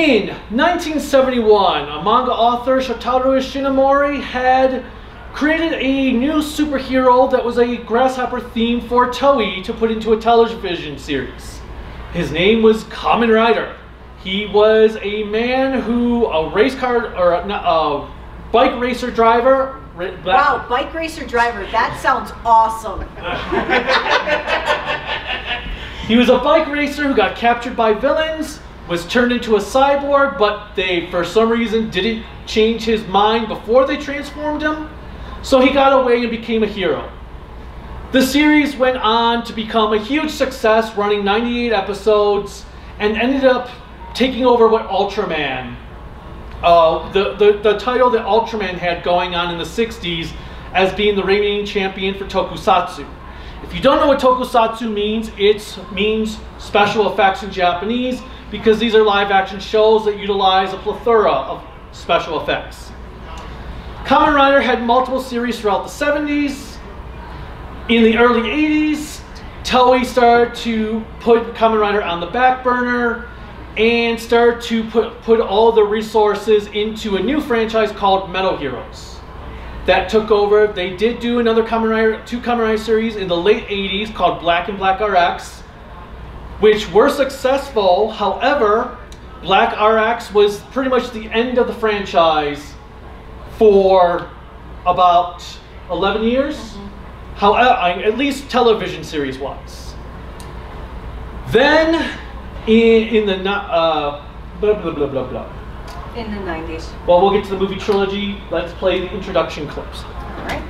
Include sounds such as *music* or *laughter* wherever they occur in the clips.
In 1971, a manga author, Shotaro Ishinomori, had created a new superhero that was a grasshopper theme for Toei to put into a television series. His name was Kamen Rider. He was a man who, a race car, or a, a bike racer driver. Wow, bike racer driver, that sounds awesome. *laughs* he was a bike racer who got captured by villains was turned into a cyborg, but they, for some reason, didn't change his mind before they transformed him. So he got away and became a hero. The series went on to become a huge success, running 98 episodes, and ended up taking over what Ultraman, uh, the, the, the title that Ultraman had going on in the 60s as being the reigning champion for Tokusatsu. If you don't know what Tokusatsu means, it means special effects in Japanese because these are live action shows that utilize a plethora of special effects. Kamen Rider had multiple series throughout the 70s. In the early 80s, Toei started to put Kamen Rider on the back burner and start to put, put all the resources into a new franchise called Metal Heroes. That took over. They did do another Kamen Rider, two Kamen Rider series in the late 80s called Black and Black RX which were successful. However, Black RX was pretty much the end of the franchise for about 11 years. Mm-hmm. However, at least television series wise. Then, in, in the uh, blah blah blah blah blah. In the 90s. Well, we'll get to the movie trilogy. Let's play the introduction clips. All right.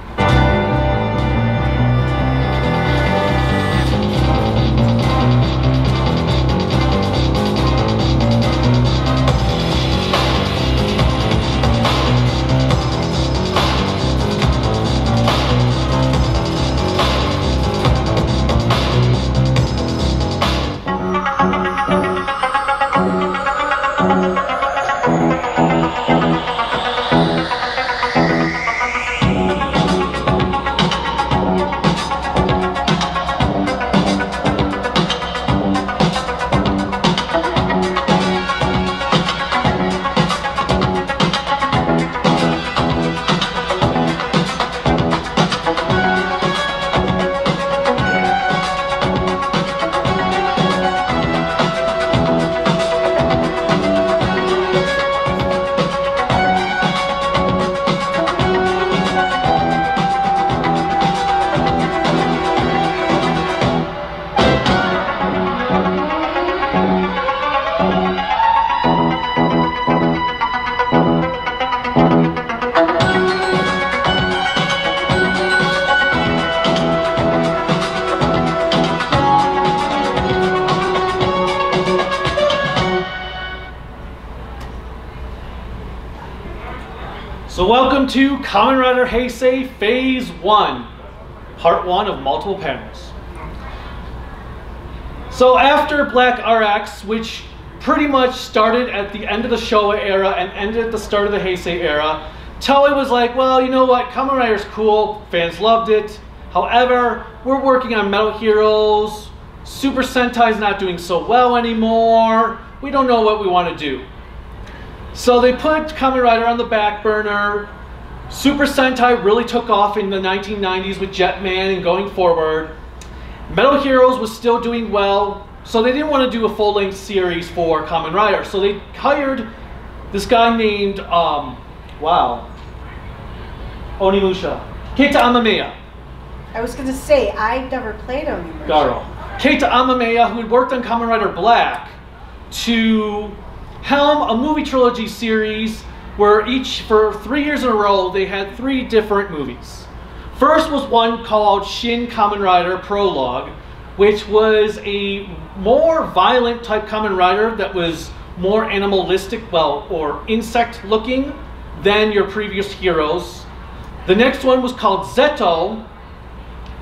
Kamen Rider Heisei Phase 1, Part 1 of multiple panels. So after Black RX, which pretty much started at the end of the Showa era and ended at the start of the Heisei era, Toei was like, well, you know what, Kamen Rider's cool, fans loved it. However, we're working on Metal Heroes, Super Sentai's not doing so well anymore, we don't know what we want to do. So they put Kamen Rider on the back burner, Super Sentai really took off in the 1990s with Jetman and going forward. Metal Heroes was still doing well, so they didn't want to do a full-length series for Kamen Rider. So they hired this guy named, um, wow, Onimusha, Keita Amamiya. I was going to say, I never played Onimusha. Garo. Keita Amamiya, who had worked on Kamen Rider Black, to helm a movie trilogy series where each, for three years in a row, they had three different movies. First was one called Shin Kamen Rider Prologue, which was a more violent type Kamen Rider that was more animalistic, well, or insect looking than your previous heroes. The next one was called ZO,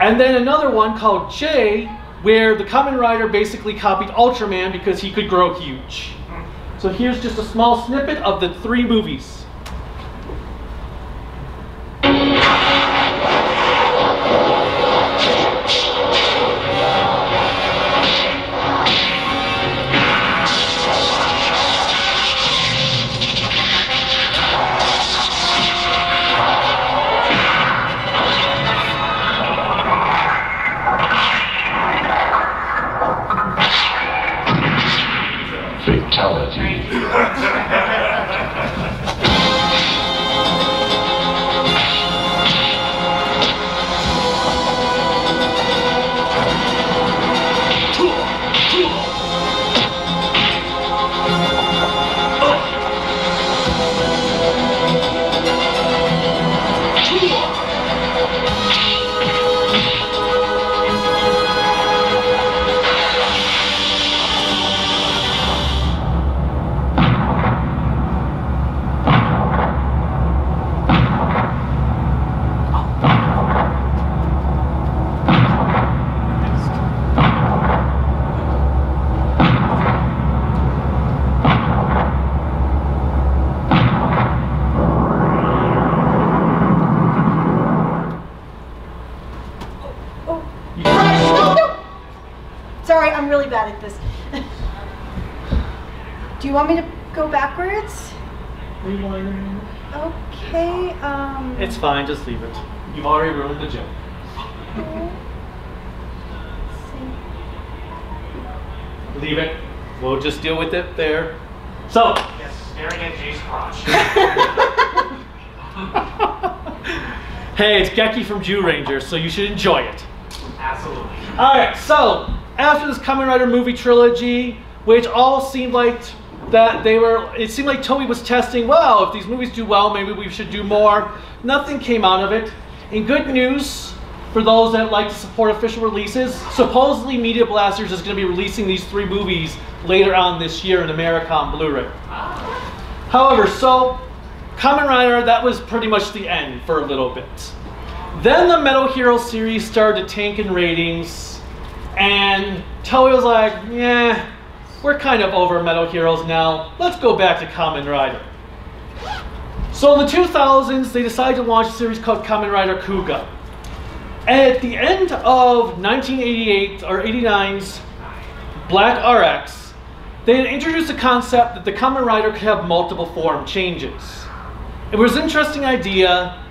and then another one called J, where the Kamen Rider basically copied Ultraman because he could grow huge. So here's just a small snippet of the three movies. Staring at Jay's crotch. *laughs* hey, it's Geki from Zyuranger, so you should enjoy it. Absolutely. Alright, so after this Kamen Rider movie trilogy, which all seemed like that they were, it seemed like Toei was testing, well, if these movies do well, maybe we should do more. Nothing came out of it. In good news, for those that like to support official releases, supposedly Media Blasters is going to be releasing these three movies later on this year in America on Blu-ray. Ah. However, so Kamen Rider, that was pretty much the end for a little bit. Then the Metal Hero series started to tank in ratings, and Toei was like, yeah, we're kind of over Metal Heroes now. Let's go back to Kamen Rider. So in the 2000s, they decided to launch a series called Kamen Rider Kuuga. At the end of 1988 or 89's Black RX, they introduced the concept that the Kamen Rider could have multiple form changes. It was an interesting idea.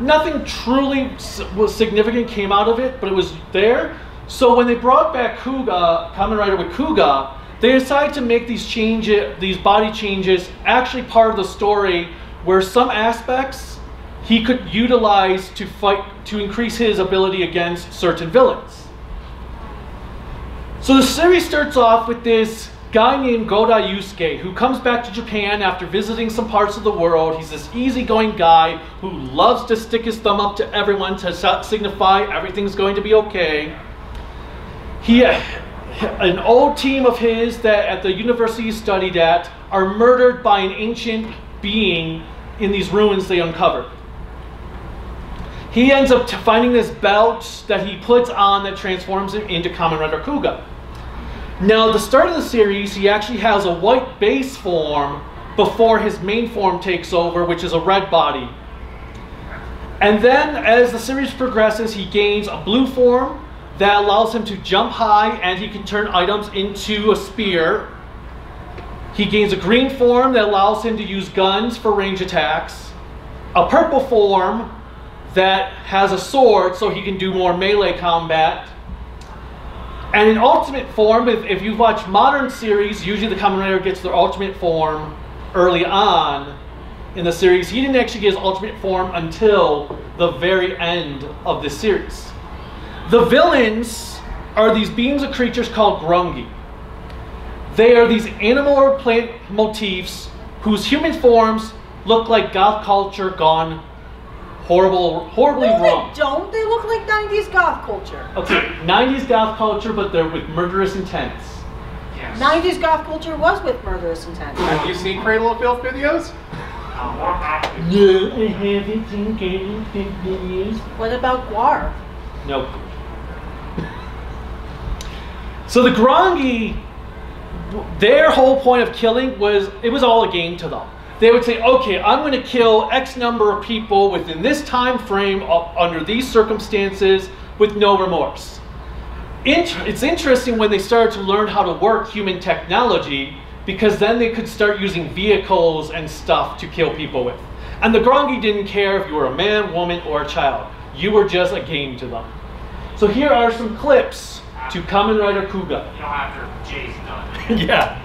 Nothing truly significant came out of it, but it was there. So when they brought back Kuuga, Kamen Rider with Kuuga, they decided to make these changes, these body changes, actually part of the story, where some aspects he could utilize to fight to increase his ability against certain villains. So the series starts off with this guy named Godai Yusuke who comes back to Japan after visiting some parts of the world. He's this easygoing guy who loves to stick his thumb up to everyone to signify everything's going to be okay. He, an old team of his that at the university he studied at are murdered by an ancient being in these ruins they uncover. He ends up finding this belt that he puts on that transforms him into Kamen Rider Kuuga. Now, at the start of the series, he actually has a white base form before his main form takes over, which is a red body. And then, as the series progresses, he gains a blue form that allows him to jump high and he can turn items into a spear. He gains a green form that allows him to use guns for range attacks. A purple form that has a sword so he can do more melee combat. And in ultimate form, if, if you've watched modern series, usually the Kamen Rider gets their ultimate form early on in the series. He didn't actually get his ultimate form until the very end of the series. The villains are these beings of creatures called Grongi. They are these animal or plant motifs whose human forms look like goth culture gone horrible, horribly No, wrong. they don't. They look like 90s goth culture. Okay, 90s goth culture, but they're with murderous intents. Yes. 90s goth culture was with murderous intent. Have you seen Cradle of Filth videos? More active. No, I haven't seen Cable videos. What about Gwar? Nope. So the Grongi, their whole point of killing was it was all a game to them. They would say, okay, I'm going to kill X number of people within this time frame uh, under these circumstances with no remorse. It's interesting when they started to learn how to work human technology because then they could start using vehicles and stuff to kill people with. And the Grongi didn't care if you were a man, woman, or a child. You were just a game to them. So here are some clips to Kamen Rider Kuuga. You know, after Jay's done. yeah.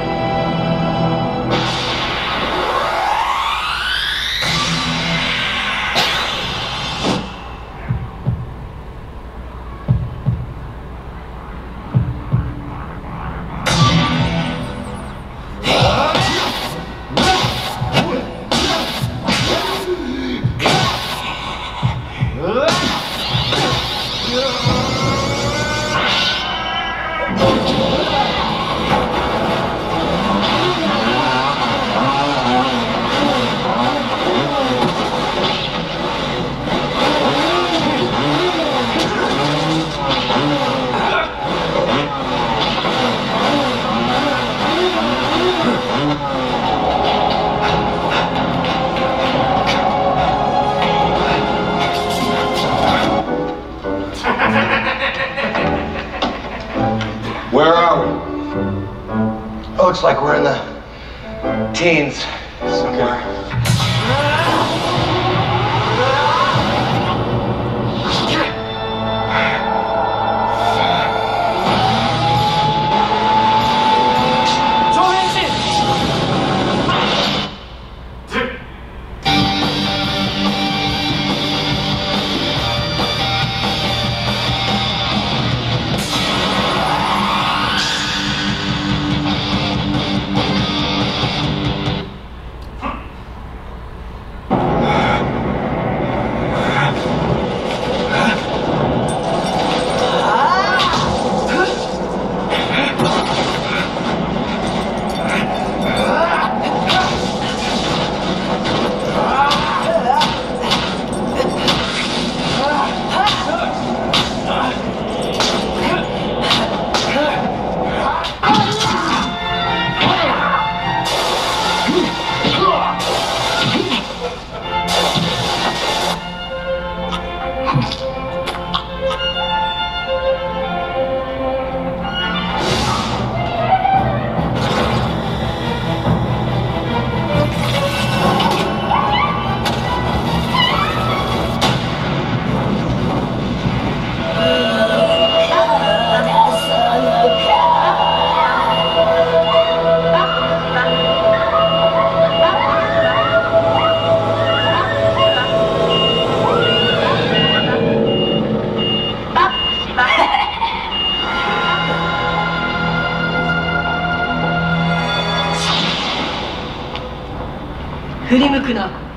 振り向くな。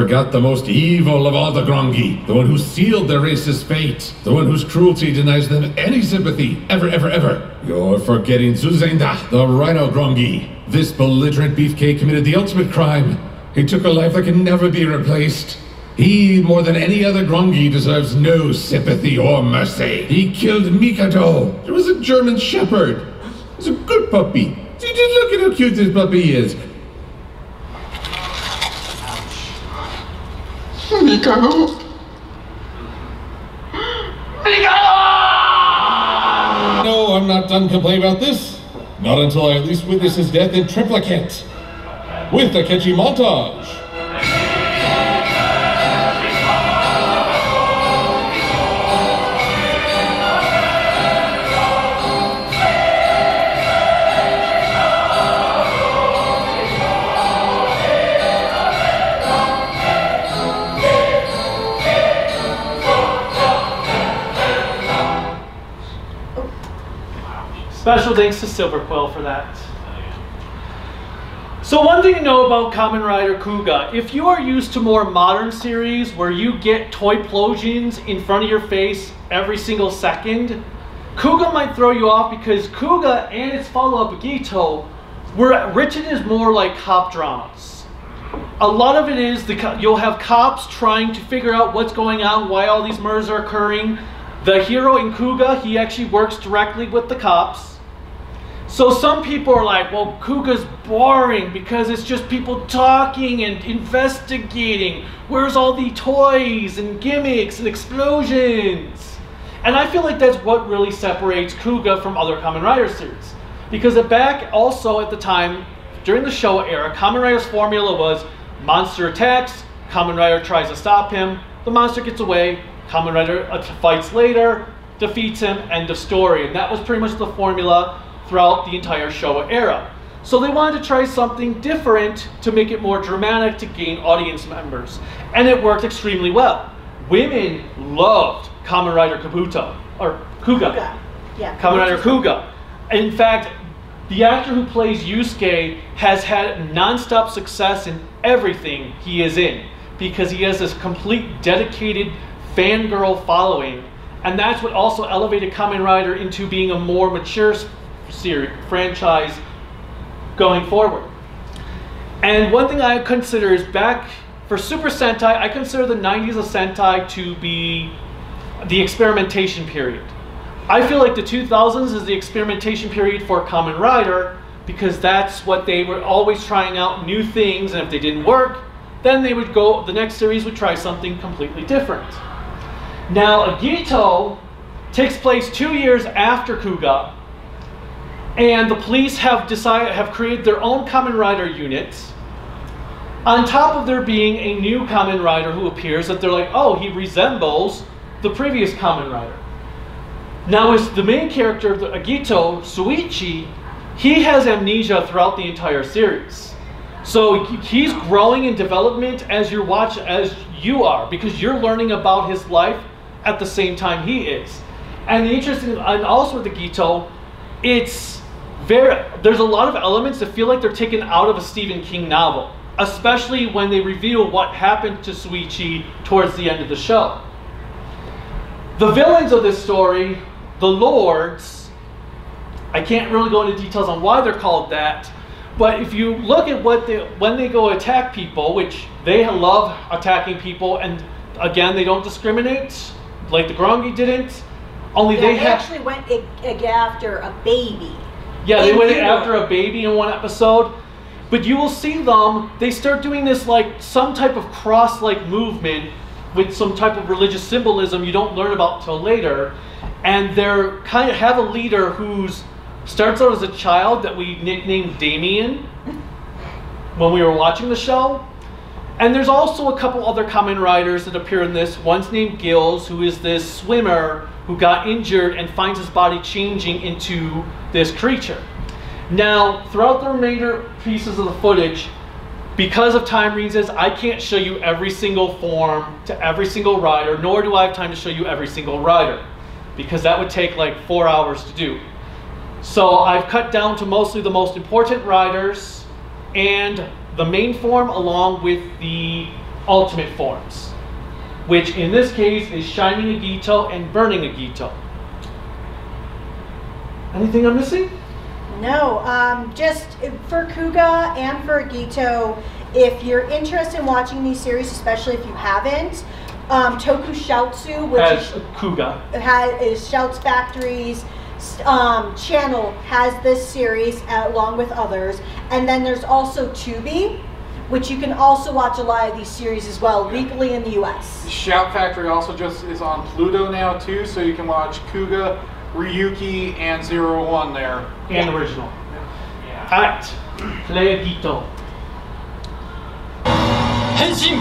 Forgot the most evil of all the Grongi, the one who sealed their race's fate, the one whose cruelty denies them any sympathy, ever, ever, ever. You're forgetting Zuzenda, the Rhino Grongi. This belligerent beefcake committed the ultimate crime. He took a life that can never be replaced. He, more than any other Grongi, deserves no sympathy or mercy. He killed Mikado. It was a German Shepherd. It was a good puppy. Look at how cute this puppy is. Mikado. No, I'm not done complaining about this. Not until I at least witness his death in triplicate. With a catchy montage. Special thanks to Silver Quill for that. So one thing to know about Kamen Rider Kuuga, if you are used to more modern series where you get toy plosions in front of your face every single second, Kuuga might throw you off because Kuuga and its follow-up Gito were written as more like cop dramas. A lot of it is the you'll have cops trying to figure out what's going on, why all these murders are occurring. The hero in Kuuga, he actually works directly with the cops. So some people are like, well, Kuuga's boring because it's just people talking and investigating. Where's all the toys and gimmicks and explosions? And I feel like that's what really separates Kuuga from other Kamen Rider series. Because back also at the time, during the Showa era, Kamen Rider's formula was monster attacks, Kamen Rider tries to stop him, the monster gets away, Kamen Rider uh, fights later, defeats him, end of story. And that was pretty much the formula throughout the entire Showa era. So they wanted to try something different to make it more dramatic to gain audience members. And it worked extremely well. Women loved Kamen Rider Kabuto, or Kuuga. Kuuga. Yeah. Kamen Rider Kuuga. In fact, the actor who plays Yusuke has had non-stop success in everything he is in because he has this complete dedicated fangirl following. And that's what also elevated Kamen Rider into being a more mature series, franchise going forward. And one thing I consider is back for Super Sentai, I consider the 90s of Sentai to be the experimentation period. I feel like the 2000s is the experimentation period for Kamen Rider because that's what they were always trying out new things, and if they didn't work, then they would go, the next series would try something completely different. Now, Agito takes place two years after Kuuga, and the police have decided have created their own Kamen Rider units. On top of there being a new Kamen Rider who appears, that they're like, oh, he resembles the previous Kamen Rider. Now, as the main character, the Agito Shoichi, he has amnesia throughout the entire series. So he's growing in development as you're watch as you are because you're learning about his life at the same time he is. And the interesting and also with the Gito, it's very there's a lot of elements that feel like they're taken out of a Stephen King novel, especially when they reveal what happened to Shoichi towards the end of the show. The villains of this story, the lords, I can't really go into details on why they're called that, but if you look at what they when they go attack people, which they love attacking people, and again they don't discriminate, like the Grongi didn't. Only Yeah, they, they have actually went ag- after a baby. Yeah, they went after a baby in one episode. But you will see them, they start doing this like some type of cross like movement with some type of religious symbolism you don't learn about till later. And they're kind of have a leader who's starts out as a child that we nicknamed Damien when we were watching the show. And there's also a couple other Kamen riders that appear in this. One's named Gills, who is this swimmer who got injured and finds his body changing into this creature. Now, throughout the remainder pieces of the footage, because of time reasons, I can't show you every single form to every single rider, nor do I have time to show you every single rider, because that would take like four hours to do. So I've cut down to mostly the most important riders and the main form along with the ultimate forms, which in this case is Shining Agito and Burning Agito. Anything I'm missing? No, um, just for Kuuga and for Gito, if you're interested in watching these series, especially if you haven't, um, TokuSHOUTsu, which As is Kuuga. has is Shouts Factory's um, channel has this series uh, along with others, and then there's also Tubi, which you can also watch a lot of these series as well legally in the U.S. Shout Factory also just is on Pluto now too, so you can watch Kuuga, Ryuki, and Zero One there. and original. Alright, play Agito. 変身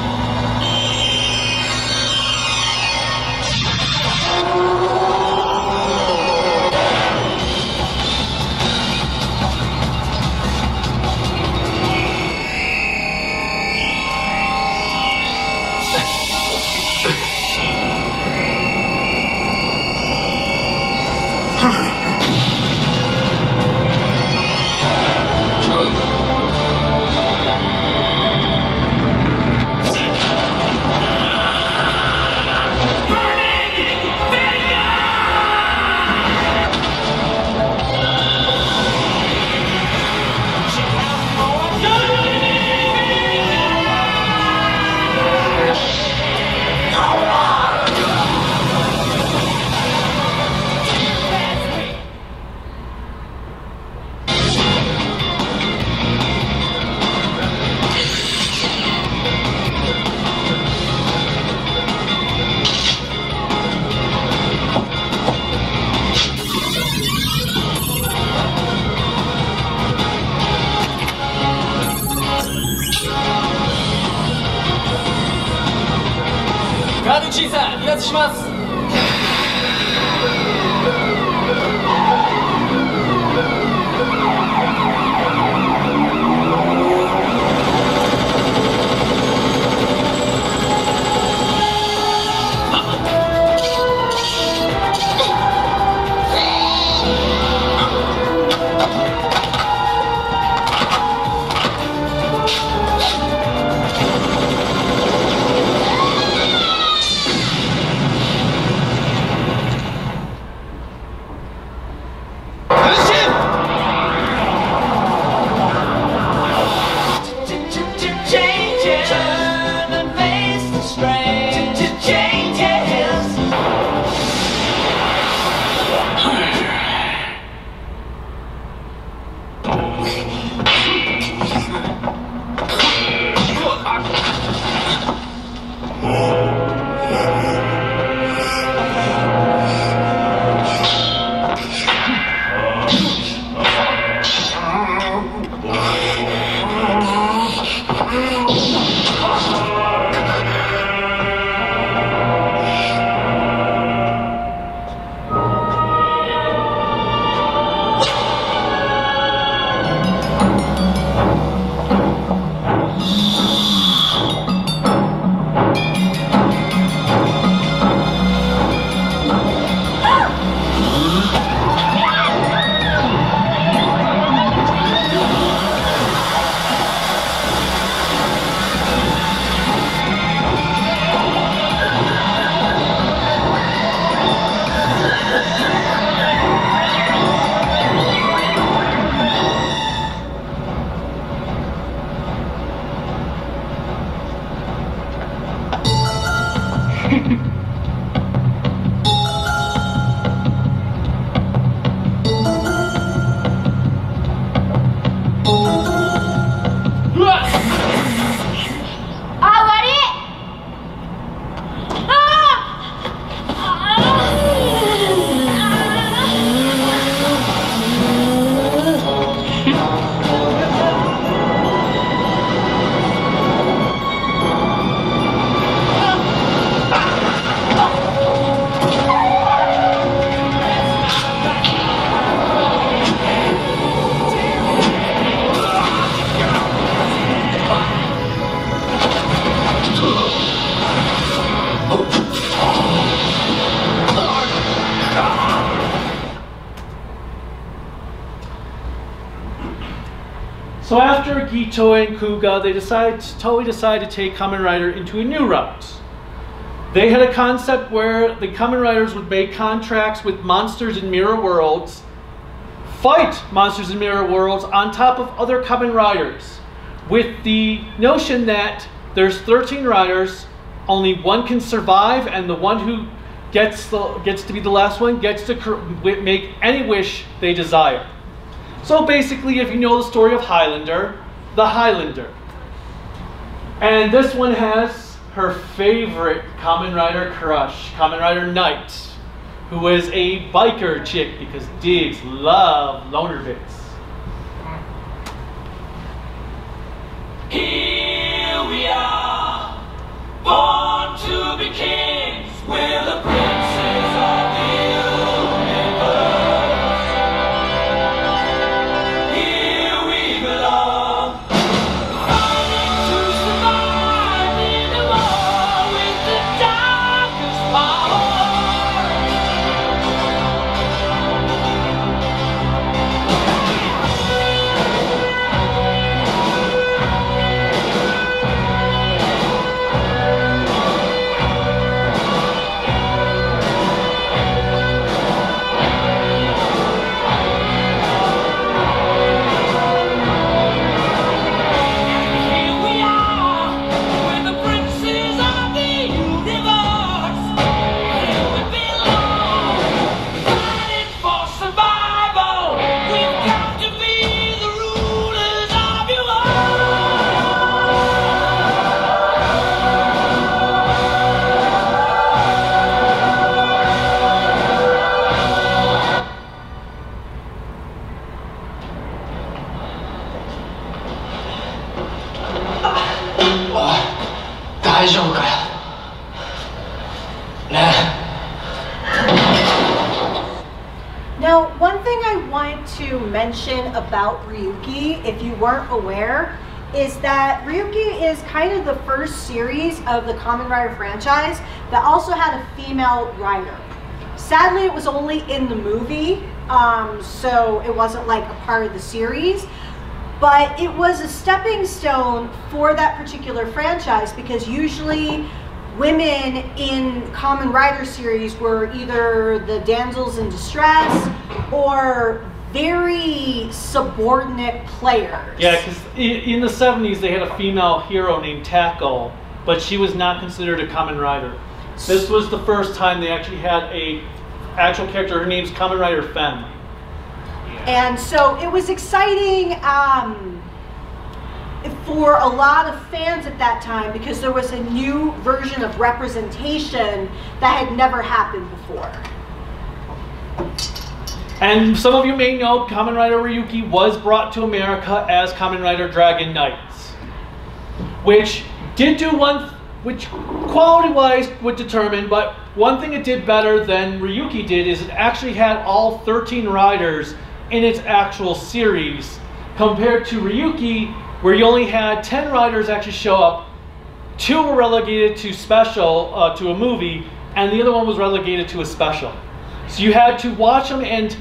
they decided, Toei decided to take Kamen Rider into a new route. They had a concept where the Kamen Riders would make contracts with monsters in mirror worlds, fight monsters in mirror worlds on top of other Kamen Riders, with the notion that there's 13 riders, only one can survive, and the one who gets the, gets to be the last one gets to make any wish they desire. So basically, if you know the story of Highlander, the Highlander. And this one has her favorite Kamen Rider crush, Kamen Rider Knight, who is a biker chick because Diggs love loner bits. Kind of the first series of the Kamen Rider franchise that also had a female rider. Sadly, it was only in the movie, um, so it wasn't like a part of the series. But it was a stepping stone for that particular franchise because usually women in Kamen Rider series were either the damsels in distress or very subordinate players. Yeah, because in the 70s they had a female hero named Tackle, but she was not considered a Kamen Rider. This was the first time they actually had a actual character. Her name's Kamen Rider Femme. And so it was exciting um, for a lot of fans at that time because there was a new version of representation that had never happened before. And some of you may know Kamen Rider Ryuki was brought to America as Kamen Rider Dragon Knights, which did do one, which quality-wise would determine, but one thing it did better than Ryuki did is it actually had all 13 riders in its actual series, compared to Ryuki, where you only had 10 riders actually show up. Two were relegated to special, uh, to a movie, and the other one was relegated to a special. So you had to watch them and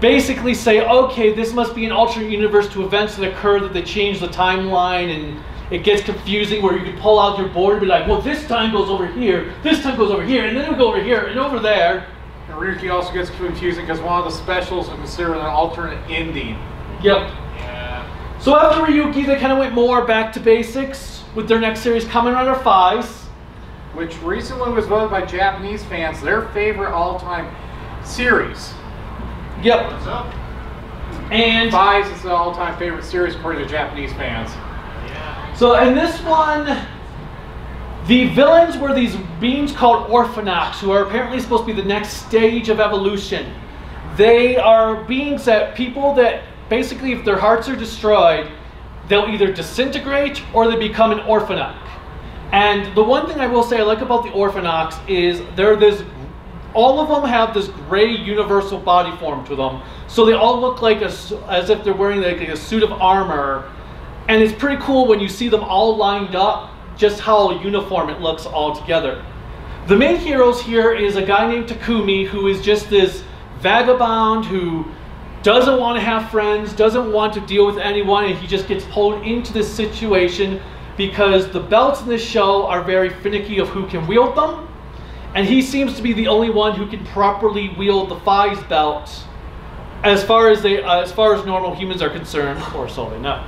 basically say, okay, this must be an alternate universe to events that occur that they change the timeline and it gets confusing where you can pull out your board and be like, well, this time goes over here, this time goes over here, and then it'll go over here and over there. And Ryuki also gets confusing because one of the specials is considered an alternate ending. Yep. Yeah. So after Ryuki, they kind of went more back to basics with their next series, Kamen Rider Faiz. Which recently was voted by Japanese fans their favorite all-time series. Yep. What's up? And Faiz is the all-time favorite series according to Japanese fans. Yeah. So in this one, the villains were these beings called Orphnoch, who are apparently supposed to be the next stage of evolution. They are beings that people that basically, if their hearts are destroyed, they'll either disintegrate or they become an Orphnoch. And the one thing I will say I like about the Orphnoch is they're this. All of them have this gray universal body form to them, so they all look like a as if they're wearing like a suit of armor and it's pretty cool when you see them all lined up, just how uniform it looks all together. The main heroes here is a guy named Takumi who is just this vagabond who doesn't want to have friends, doesn't want to deal with anyone, and he just gets pulled into this situation because the belts in this show are very finicky of who can wield them. And he seems to be the only one who can properly wield the Faiz belt as far as they uh, as far as normal humans are concerned, or so they know.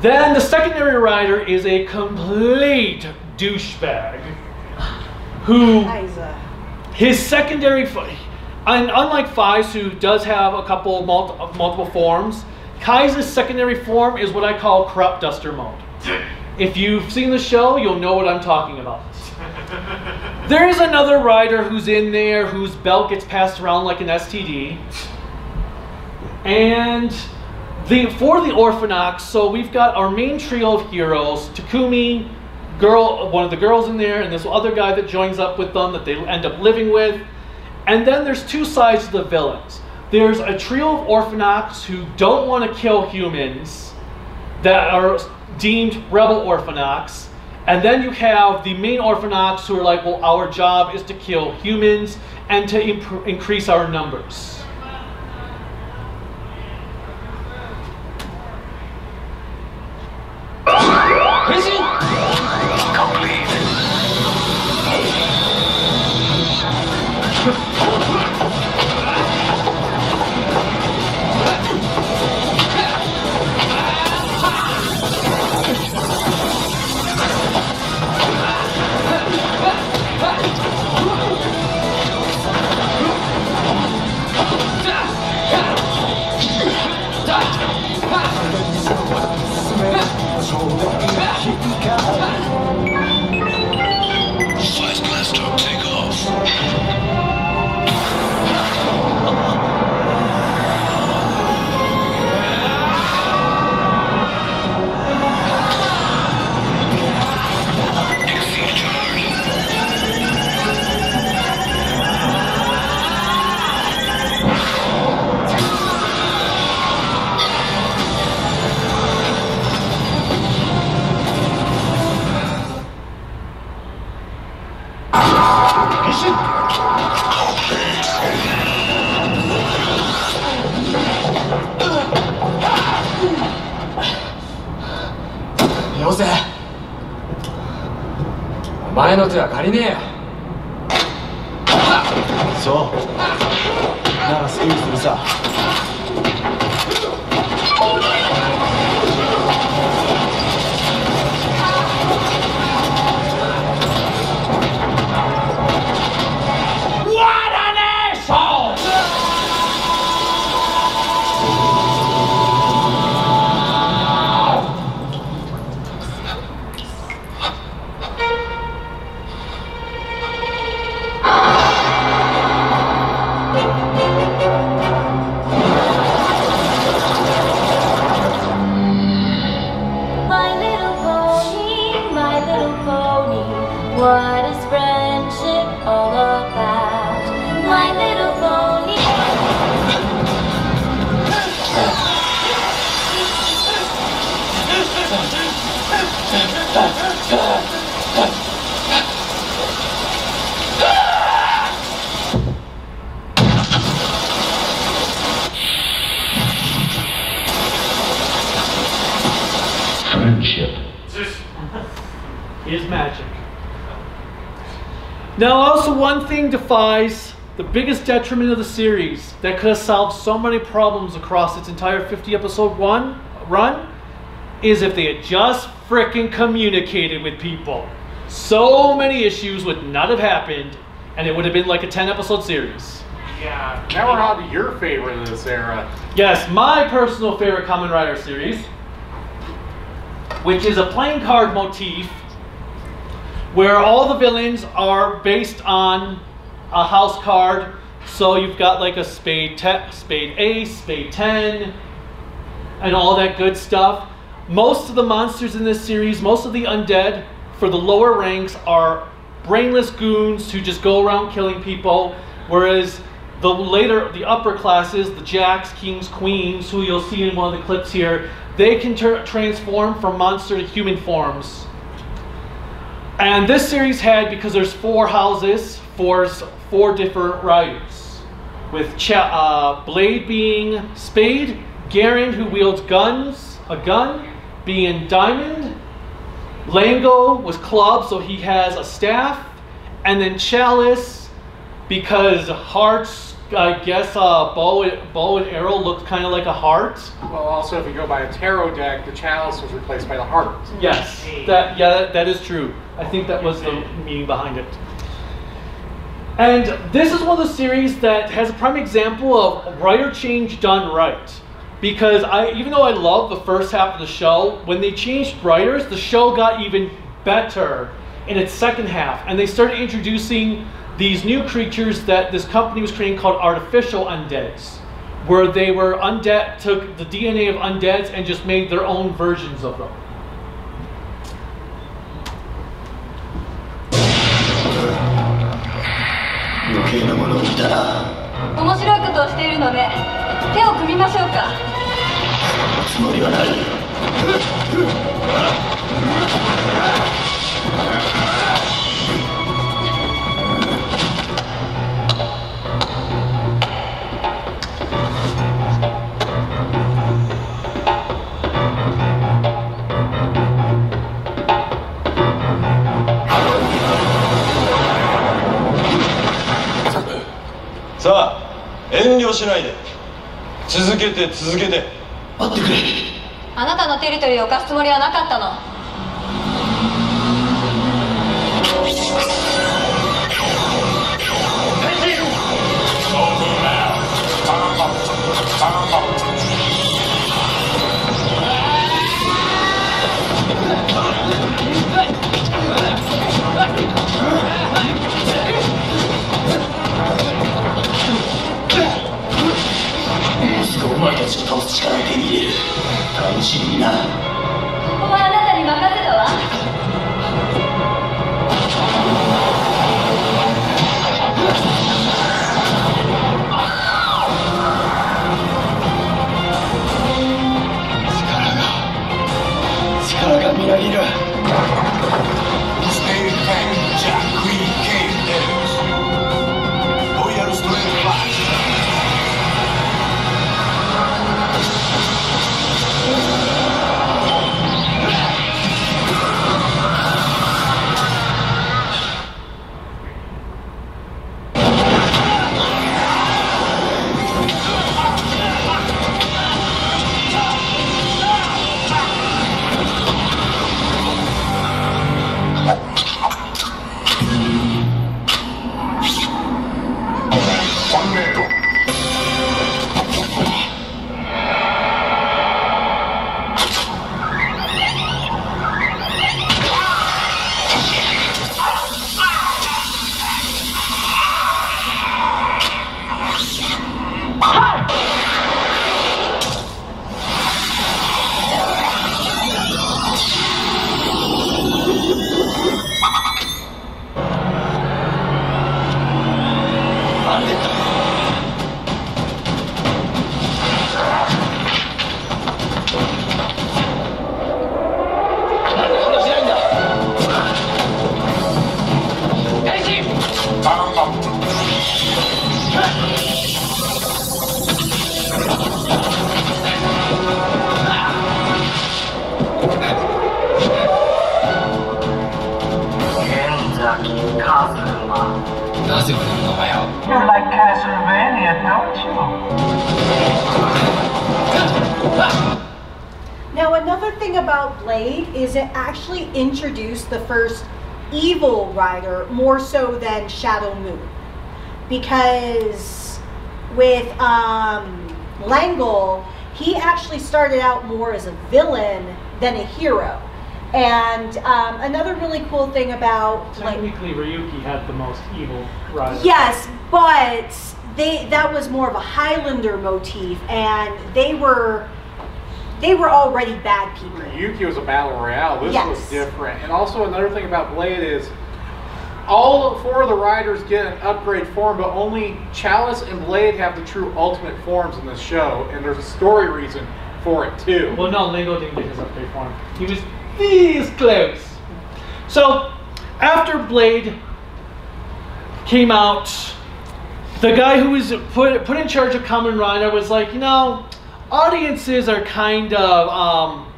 Then the secondary rider is a complete douchebag who his secondary, and unlike Faiz, who does have a couple mul- of multiple forms, Kai's secondary form is what I call crop duster mode. If you've seen the show, you'll know what I'm talking about. *laughs* There is another rider who's in there whose belt gets passed around like an STD. And the for the Orphnoch, so we've got our main trio of heroes, Takumi, girl, one of the girls in there, and this other guy that joins up with them that they end up living with. And then there's two sides to the villains. There's a trio of Orphnoch who don't want to kill humans that are deemed rebel Orphnoch. And then you have the main Orphnoch who are like, well, our job is to kill humans and to increase our numbers. 仮ね defies the biggest detriment of the series that could have solved so many problems across its entire 50 episode one run is if they had just frickin' communicated with people. So many issues would not have happened, and it would have been like a 10 episode series. Yeah. Now we're on to your favorite of this era. Yes, my personal favorite Kamen Rider series, which is a playing card motif where all the villains are based on a house card. So you've got like a spade, spade ace, spade 10, and all that good stuff. Most of the monsters in this series, most of the undead for the lower ranks are brainless goons who just go around killing people, whereas the later, the upper classes, the jacks, kings, queens, who you'll see in one of the clips here, they can transform from monster to human forms. And this series had, because there's four houses, four, four different riders. with Cha- uh, Blade being Spade, Garren who wields guns, a gun, being Diamond, Leangle was club, so he has a staff, and then Chalice because hearts. I guess uh, bow, and, bow and arrow looks kind of like a heart. Well, also if you go by a tarot deck, the chalice was replaced by the heart. Yes, that yeah, that, that is true. I think that was the meaning behind it. And this is one of the series that has a prime example of writer change done right. Because I, even though I love the first half of the show, when they changed writers, the show got even better in its second half, and they started introducing these new creatures that this company was creating called artificial undeads, where they were undead, took the DNA of undeads and just made their own versions of them. さあ遠慮しないで。続けて続けて。待ってくれ。あなたのテリトリーを貸すつもりはなかったの前たちを倒す力を手に入れる。楽しみな。お前あなたに任せ Because with um, Leangle, he actually started out more as a villain than a hero. And um, another really cool thing about Blade. Technically, Ryuki had the most evil rider. Yes, but they that was more of a Highlander motif, and they were they were already bad people. Ryuki was a battle royale. This Yes. was different. And also another thing about Blade is all four of the riders get an upgrade form, but only Chalice and Blade have the true ultimate forms in this show, and there's a story reason for it too. Well, no, Lego didn't get his upgrade form. He was this close. So, after Blade came out, the guy who was put put in charge of Kamen Rider was like, you know, audiences are kind of um,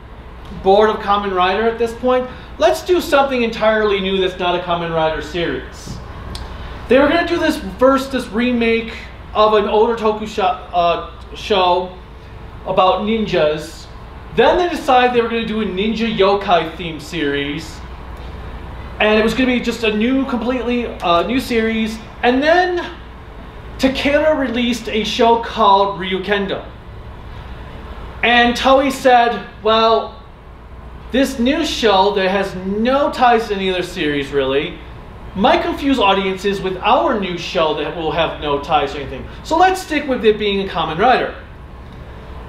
bored of Kamen Rider at this point. Let's do something entirely new that's not a Kamen Rider series. They were going to do this first, this remake of an older toku sho- uh, show about ninjas. Then they decided they were going to do a ninja yokai theme series. And it was going to be just a new, completely uh, new series. And then Takara released a show called Ryukendo. And Toei said, well, this new show that has no ties to any other series really might confuse audiences with our new show that will have no ties or anything. So let's stick with it being a Kamen Rider.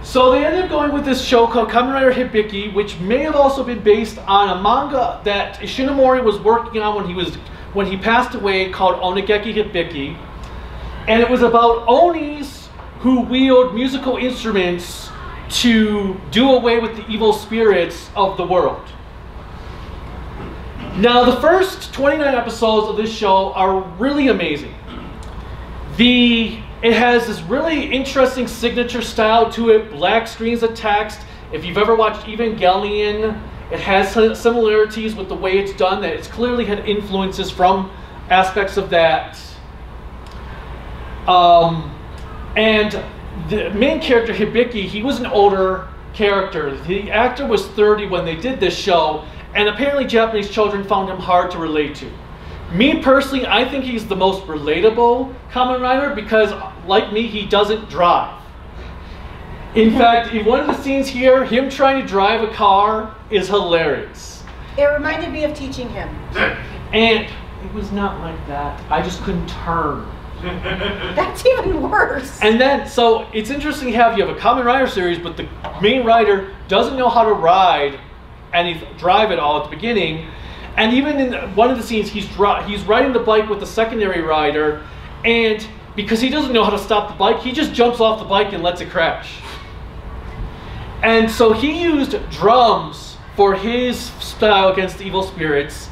So they ended up going with this show called Kamen Rider Hibiki, which may have also been based on a manga that Ishinomori was working on when he was when he passed away called Onigeki Hibiki. And it was about Onis who wield musical instruments to do away with the evil spirits of the world. Now, the first 29 episodes of this show are really amazing. The it has this really interesting signature style to it, black screens of text. If you've ever watched Evangelion, it has similarities with the way it's done. That it's clearly had influences from aspects of that. Um, and the main character Hibiki, he was an older character. The actor was 30 when they did this show, and apparently Japanese children found him hard to relate to. Me personally, I think he's the most relatable Kamen Rider because, like me, he doesn't drive. In *laughs* fact, in one of the scenes here, him trying to drive a car is hilarious. It reminded me of teaching him. *laughs* And it was not like that. I just couldn't turn. *laughs* That's even worse. And then, so it's interesting to have you have a Kamen Rider series, but the main rider doesn't know how to ride and he drive it all at the beginning. And even in one of the scenes, he's he's riding the bike with the secondary rider, and because he doesn't know how to stop the bike, he just jumps off the bike and lets it crash. And so he used drums for his style against evil spirits.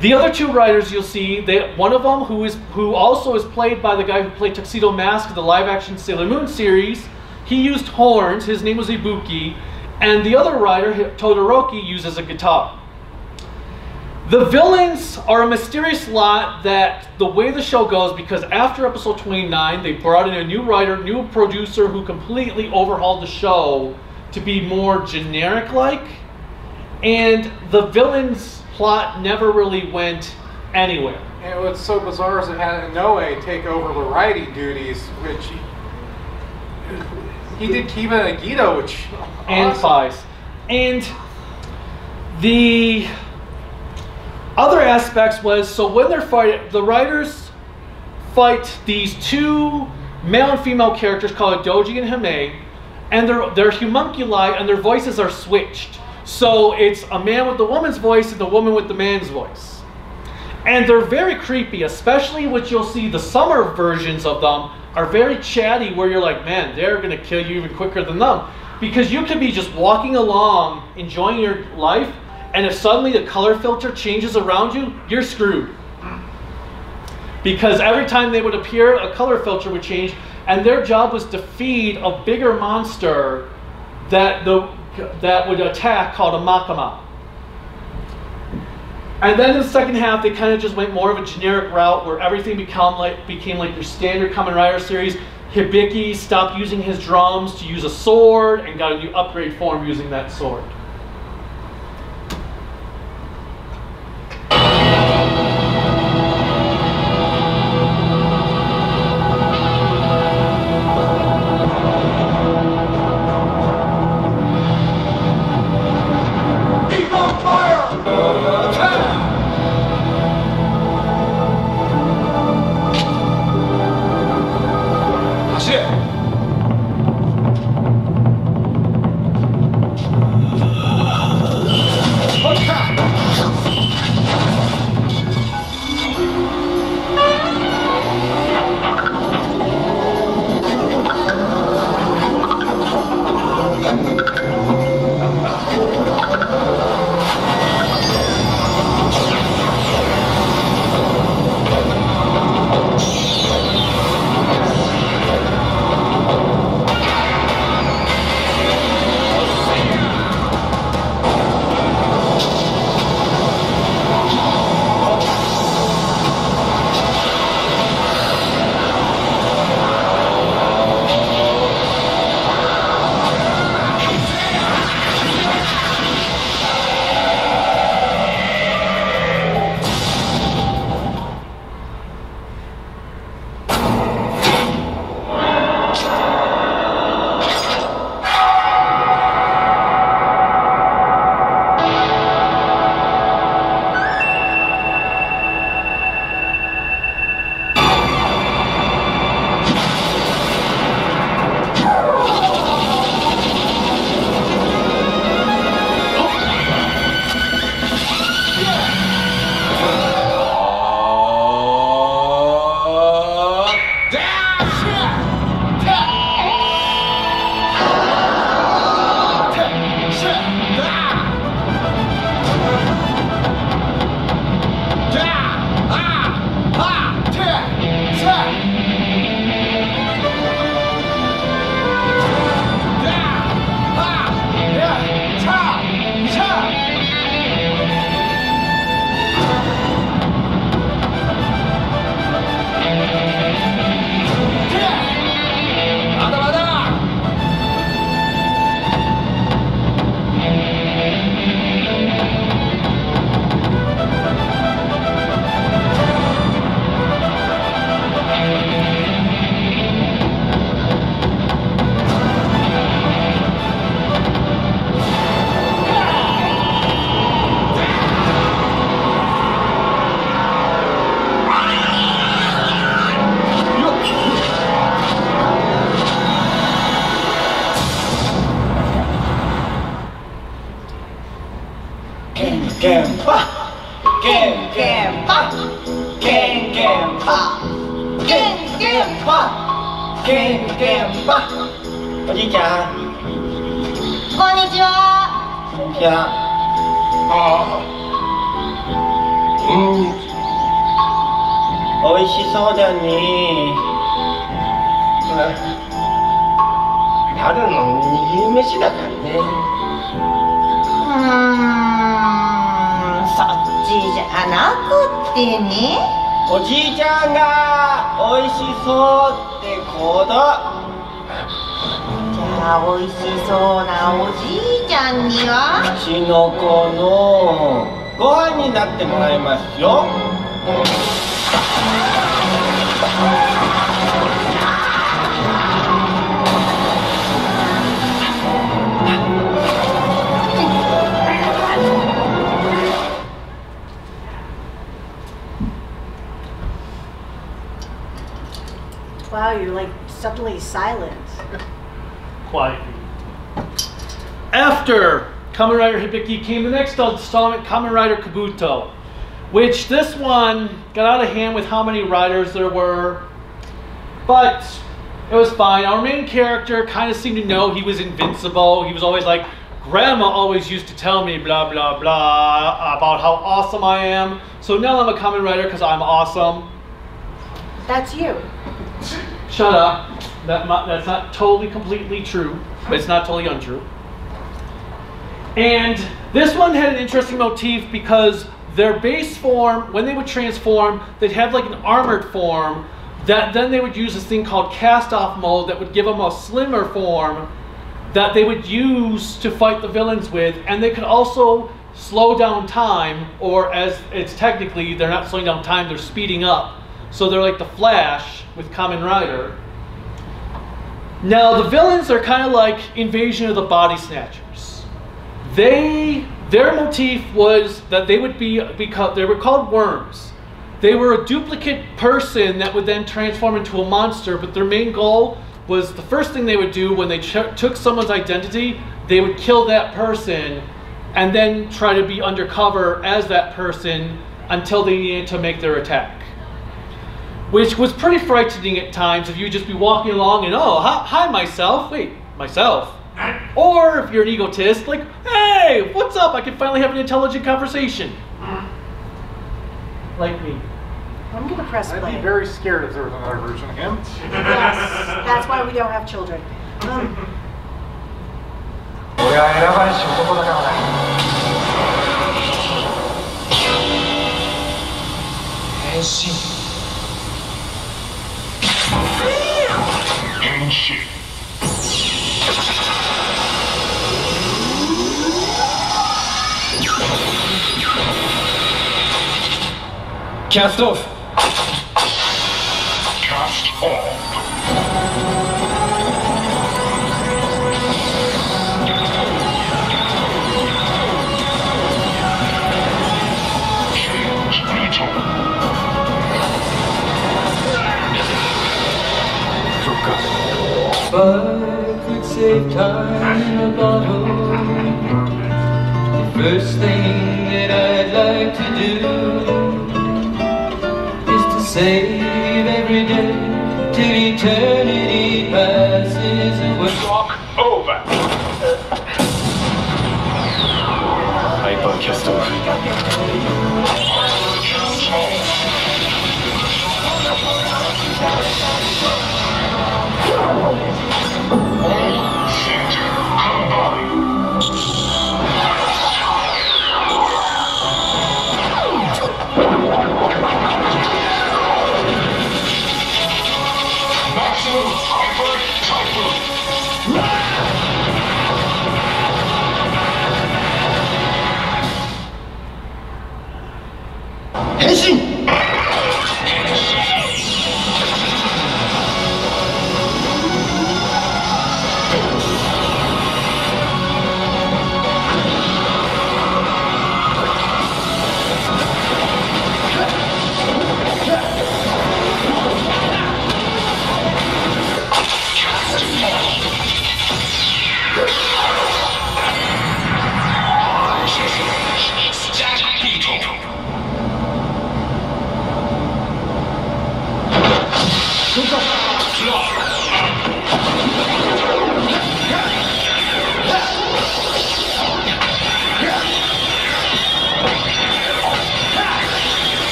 The other two riders you'll see, they, one of them who is who also is played by the guy who played Tuxedo Mask in the live-action Sailor Moon series, he used horns. His name was Ibuki, and the other rider, Todoroki, uses a guitar. The villains are a mysterious lot that the way the show goes, because after episode 29, they brought in a new writer, new producer who completely overhauled the show to be more generic like. And the villains plot never really went anywhere. And what's so bizarre is it had Inoue take over the writing duties, which he, did Kiva Nagito, which *laughs* and awesome. Spies. And the other aspects was so when they're fighting, the writers fight these two male and female characters called Doji and Hime, and their their homunculi and their voices are switched. So it's a man with the woman's voice and the woman with the man's voice. And they're very creepy, especially which you'll see the summer versions of them are very chatty where you're like, man, they're gonna kill you even quicker than them. Because you could be just walking along, enjoying your life, and if suddenly the color filter changes around you, you're screwed. Because every time they would appear, a color filter would change, and their job was to feed a bigger monster that the that would attack called a Makamou. And then in the second half, they kind of just went more of a generic route where everything become like became like your standard Kamen Rider series. Hibiki stopped using his drums to use a sword and got a new upgrade form using that sword. じいちゃん。こんにちは。こんにちは。あうん。美味しそうだね。うん春の握り飯だからね。うーん。そっちじゃなくってね。おじいちゃんが美味しそうってことじゃあ美味しそうなおじいちゃんにはきのこのご飯になってもらいますよ Wow, you're like suddenly silent. Quietly. After Kamen Rider Hibiki came the next installment, Kamen Rider Kabuto, which this one got out of hand with how many riders there were, but it was fine. Our main character kind of seemed to know he was invincible. He was always like, Grandma always used to tell me blah blah blah about how awesome I am. So now I'm a Kamen Rider because I'm awesome. That's you. Shut up. That that's not totally completely true, but it's not totally untrue. And this one had an interesting motif because their base form, when they would transform, they'd have like an armored form that then they would use this thing called cast off mode that would give them a slimmer form that they would use to fight the villains with, and they could also slow down time, or as it's technically, they're not slowing down time, they're speeding up. So they're like the Flash with Kamen Rider. Now the villains are kind of like Invasion of the Body Snatchers. They their motif was that they would be because they were called worms. They were a duplicate person that would then transform into a monster, but their main goal was the first thing they would do when they took someone's identity, they would kill that person and then try to be undercover as that person until they needed to make their attack which was pretty frightening at times if you would just be walking along and oh hi, hi myself. Wait myself. Or if you're an egotist like hey what's up? I can finally have an intelligent conversation. Like me. I'm gonna press I'd play. be very scared if there was another version of him. Yes, that's why we don't have children. Um, Cast off. Cast off. I could save time in a bottle, the first thing that I'd like to do is to save every day till eternity passes away. Walk over. ハイ不行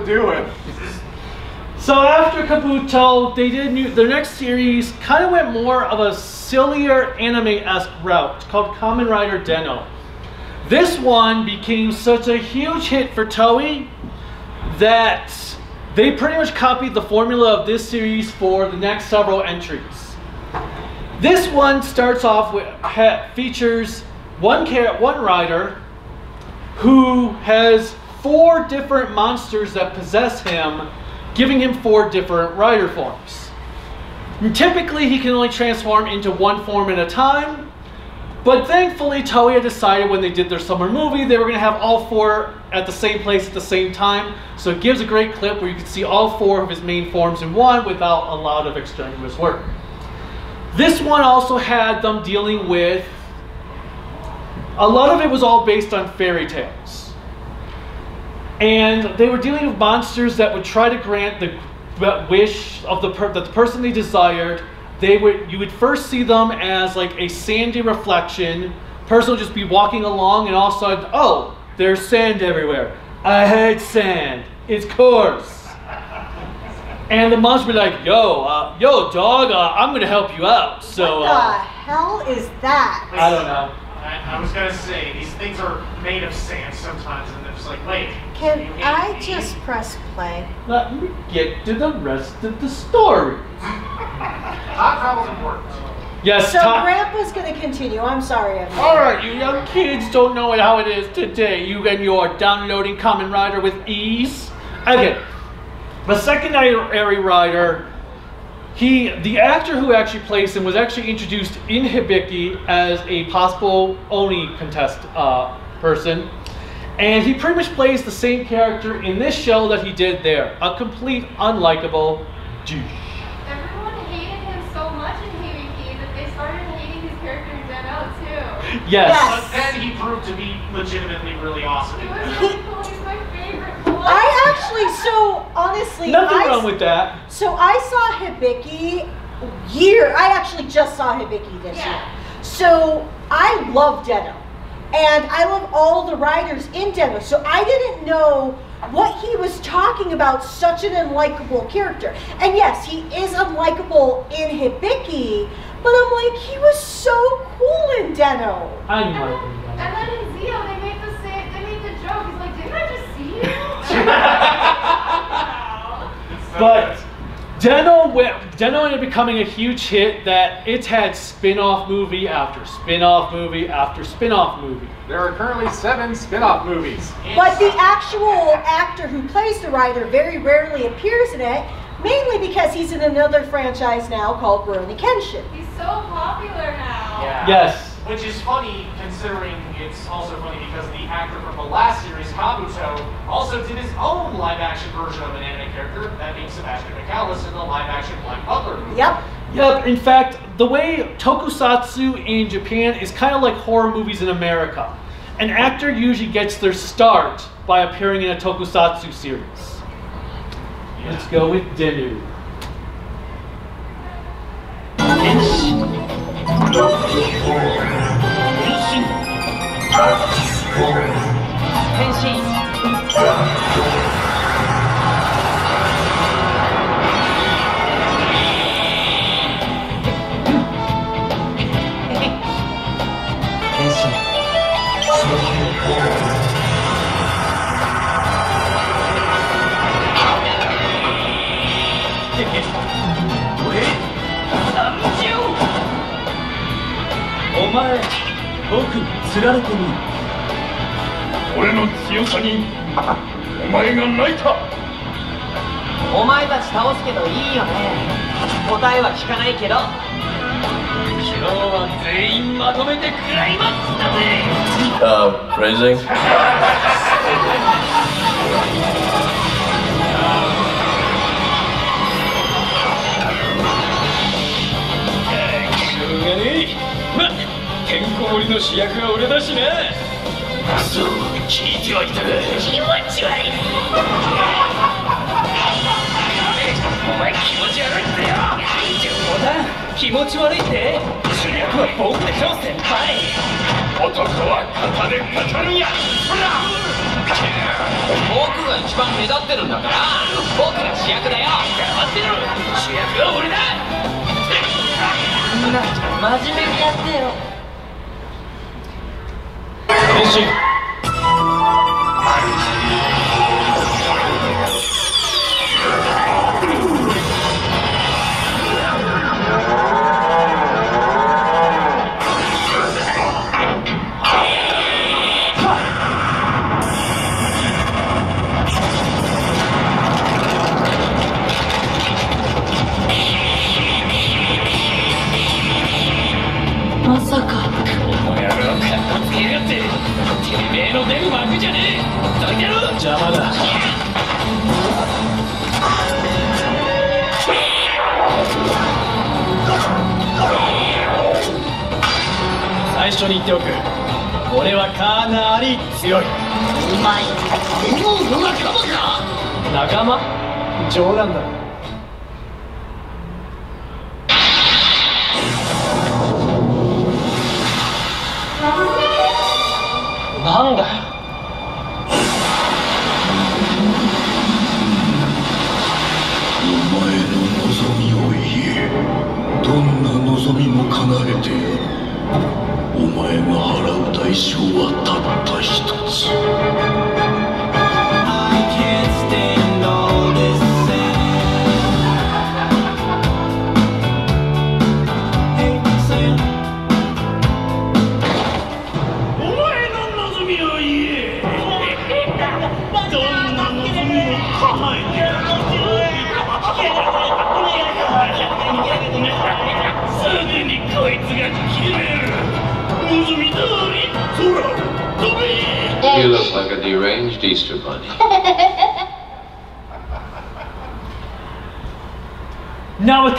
to do with. So after Kabuto, they did new, their next series kind of went more of a sillier anime-esque route called Kamen Rider Den-O. This one became such a huge hit for Toei that they pretty much copied the formula of this series for the next several entries. This one starts off with features one char- one rider who has four different monsters that possess him, giving him four different rider forms. And typically, he can only transform into one form at a time, but thankfully, Toei decided when they did their summer movie they were going to have all four at the same place at the same time. So it gives a great clip where you can see all four of his main forms in one without a lot of extraneous work. This one also had them dealing with a lot of it was all based on fairy tales. And they were dealing with monsters that would try to grant the wish of the, per- that the person they desired. They would you would first see them as like a sandy reflection. Person would just be walking along and all of a sudden, oh, there's sand everywhere. I hate sand. It's coarse. And the monster would be like, yo, uh, yo, dog, uh, I'm gonna help you out. So what the uh, hell is that? I don't know. I, I was gonna say these things are made of sand sometimes, and they're just like, wait. Can you I me? just press play? Let me get to the rest of the story. Time travel's important. Yes, So Tom- Grandpa's gonna continue. I'm sorry, everyone. All right, you young kids don't know how it is today. You and your downloading Kamen Rider with ease. Okay, the secondary rider, he, the actor who actually plays him, was actually introduced in Hibiki as a possible Oni contest uh, person, and he pretty much plays the same character in this show that he did there, a complete unlikable douche. Everyone hated him so much in Hibiki that they started hating his character in Den-O too. Yes. But then he proved to be legitimately really awesome. He was really cool. He's my favorite. I actually, so honestly, Nothing I, wrong with that. So I saw Hibiki year. I actually just saw Hibiki this year. So I love Den-O, and I love all the riders in Den-O. So I didn't know what he was talking about. Such an unlikable character, and yes, he is unlikable in Hibiki. But I'm like, he was so cool in Den-O. I know. And then in Zi-O, they made the same. They made the joke. He's like, didn't I just see you? *laughs* *laughs* But Den-O went, Den-O ended up becoming a huge hit that it's had spin-off movie after spin-off movie after spin-off movie. There are currently seven spin-off movies. But the actual actor who plays the rider very rarely appears in it, mainly because he's in another franchise now called Rurouni Kenshin. He's so popular now. Yeah. Yes. Which is funny considering it's also funny because the actor from the last series, Kabuto, also did his own live action version of an anime character, that being Sebastian Michaelis in the live action Black Butler movie. Yep. Yep. In fact, the way tokusatsu in Japan is kind of like horror movies in America. An actor usually gets their start by appearing in a tokusatsu series. Let's go with Den-O. 変身。前僕に釣られてみる。俺の強さにお前が泣いた。お前たち倒すけどいいよね。答えは聞かないけど。今日は全員まとめてクライマックスだぜ。Uh, phrasing? *laughs* てんこ盛りの主役は俺だしなそう聞いてはいたが気持ち悪いお前気持ち悪いってよ。冗談気持ち悪いって。主役は僕でしょ先輩男は肩で語るんや。僕が一番目立ってるんだから僕が主役だよ。黙ってろ主役は俺だみんな真面目にやってよ変最初に言っておく。俺はかなり強い。お前炎の仲間か？仲間？冗談だ。なんだ？